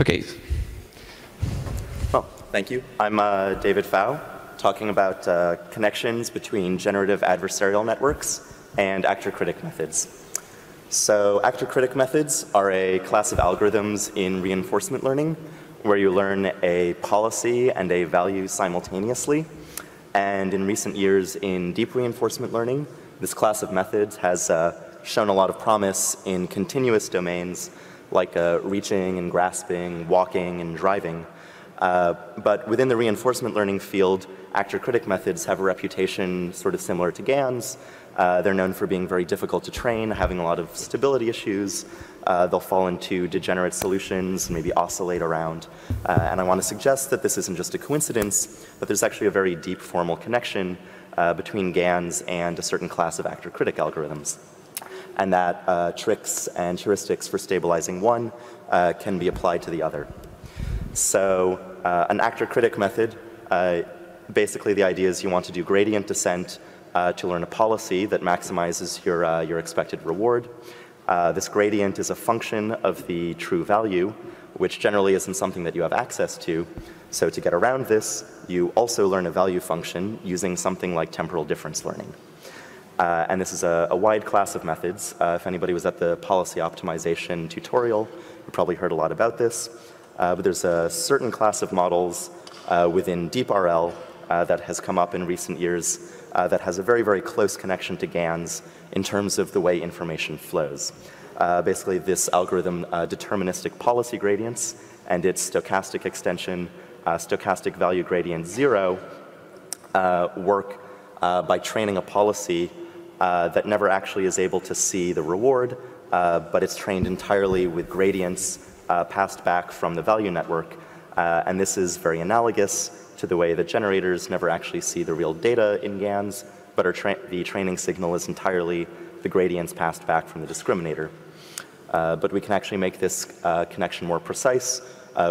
Okay. Well, thank you. I'm uh, David Pfau, talking about uh, connections between generative adversarial networks and actor-critic methods. So actor-critic methods are a class of algorithms in reinforcement learning where you learn a policy and a value simultaneously. And in recent years in deep reinforcement learning, this class of methods has uh, shown a lot of promise in continuous domains like uh, reaching and grasping, walking and driving. Uh, but within the reinforcement learning field, actor-critic methods have a reputation sort of similar to GANs. Uh, they're known for being very difficult to train, having a lot of stability issues. Uh, they'll fall into degenerate solutions, maybe oscillate around. Uh, and I want to suggest that this isn't just a coincidence, but there's actually a very deep formal connection uh, between GANs and a certain class of actor-critic algorithms and that uh, tricks and heuristics for stabilizing one uh, can be applied to the other. So uh, an actor-critic method, uh, basically the idea is you want to do gradient descent uh, to learn a policy that maximizes your, uh, your expected reward. this gradient is a function of the true value, which generally isn't something that you have access to. So to get around this, you also learn a value function using something like temporal difference learning. Uh, and this is a, a, wide class of methods. Uh, if anybody was at the policy optimization tutorial, you probably heard a lot about this. Uh, but there's a certain class of models uh, within DeepRL uh, that has come up in recent years uh, that has a very, very close connection to GANs in terms of the way information flows. basically, this algorithm, deterministic policy gradients, and its stochastic extension, stochastic value gradient zero, work by training a policy uh, that never actually is able to see the reward, uh, but it's trained entirely with gradients uh, passed back from the value network. Uh, and this is very analogous to the way that generators never actually see the real data in GANs, but tra the training signal is entirely the gradients passed back from the discriminator. Uh, but we can actually make this connection more precise.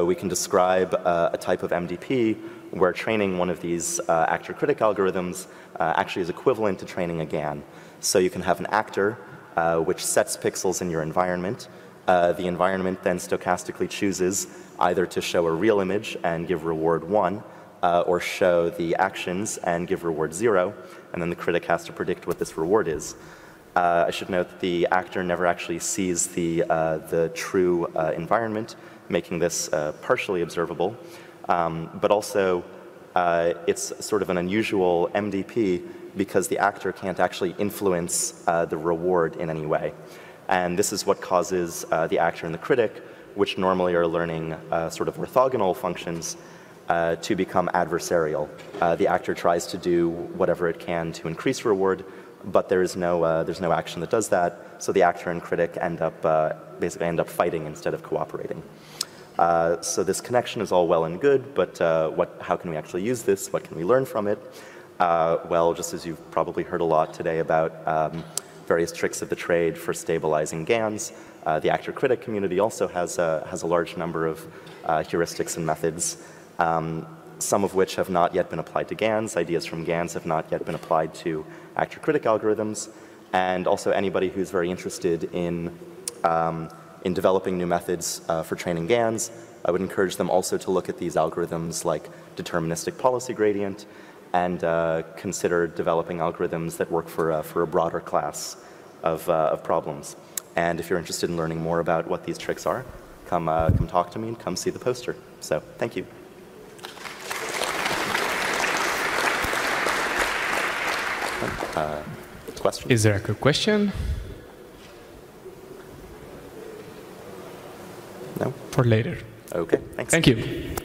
We can describe a type of MDP where training one of these actor-critic algorithms actually is equivalent to training a GAN. So you can have an actor uh, which sets pixels in your environment. Uh, the environment then stochastically chooses either to show a real image and give reward 1, uh, or show the actions and give reward 0, and then the critic has to predict what this reward is. Uh, I should note that the actor never actually sees the, uh, the true uh, environment, making this partially observable. Um, but also, it's sort of an unusual MDP because the actor can't actually influence uh, the reward in any way. And this is what causes uh, the actor and the critic, which normally are learning uh, sort of orthogonal functions, uh, to become adversarial. Uh, the actor tries to do whatever it can to increase reward, but there is no, uh, there's no action that does that, so the actor and critic end up, basically end up fighting instead of cooperating. so this connection is all well and good, but what, how can we actually use this? What can we learn from it? Uh, well, just as you've probably heard a lot today about um, various tricks of the trade for stabilizing GANs, uh, the actor-critic community also has a, has a large number of uh, heuristics and methods, um, some of which have not yet been applied to GANs. Ideas from GANs have not yet been applied to actor-critic algorithms. And also anybody who's very interested in, um, in developing new methods uh, for training GANs, I would encourage them also to look at these algorithms like deterministic policy gradient, and uh, consider developing algorithms that work for, uh, for a broader class of, uh, of problems. And if you're interested in learning more about what these tricks are, come, uh, come talk to me and come see the poster. So thank you. Uh, question? Is there a good question? No? For later. Okay, thanks. Thank you.